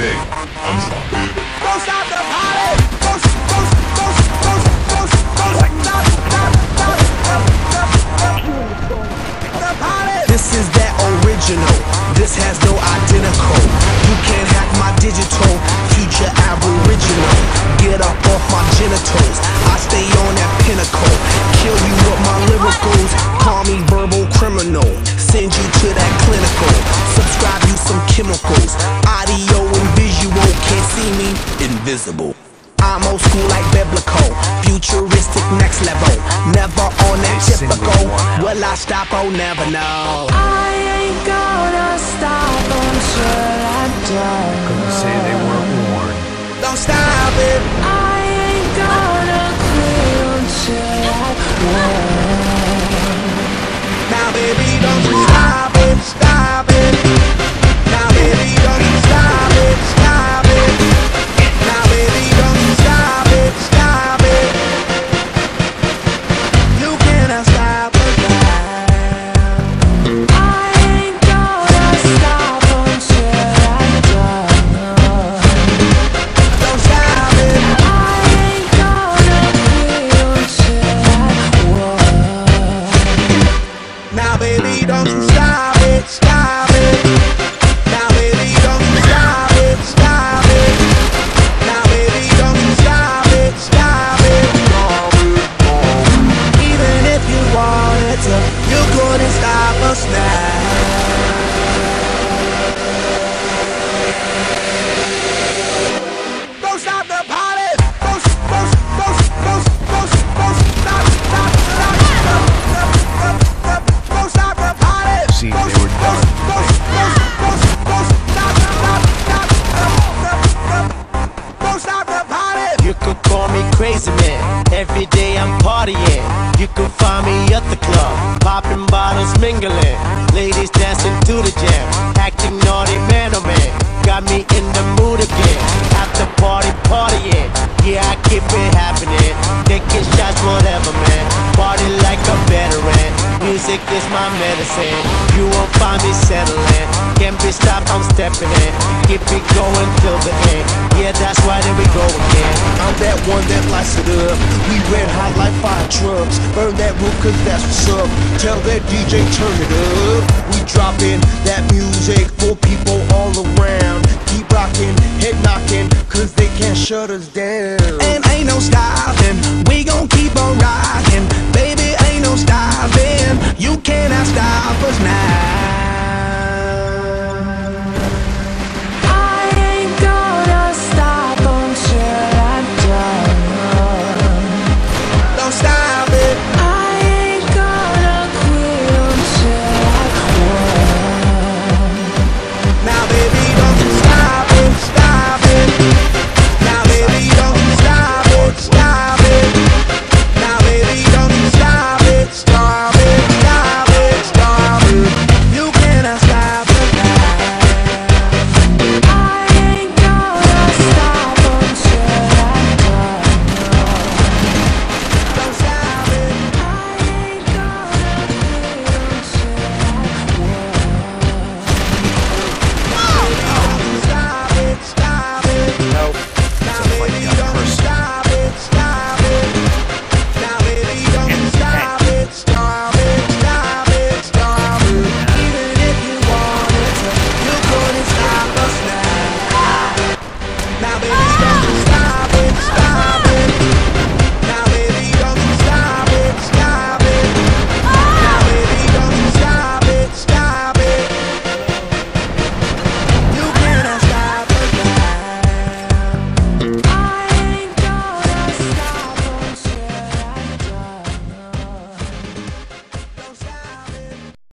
big. I'm so big. Don't stop the party! This is that original. This has no identical. You can't hack my digital. Invisible. I'm old school like biblical, futuristic next level. Never on that typical. Will I stop? Oh, never know. I ain't gonna stop until don't you stop it, stop it. I'm partying. You can find me at the club, popping bottles, mingling. Ladies dancing to the jam, acting naughty, man oh man. Got me in the mood again. After party, partying. Yeah, I keep it happening. Taking shots, whatever, man. Party like a veteran. Music is my medicine. You won't find me settling. Can't be stopped, I'm stepping in. Keep it going up. We red hot like fire trucks. Burn that roof cause that's what's up. Tell that DJ turn it up. We dropping that music for people all around. Keep rocking, head knocking, cause they can't shut us down. And ain't no stopping.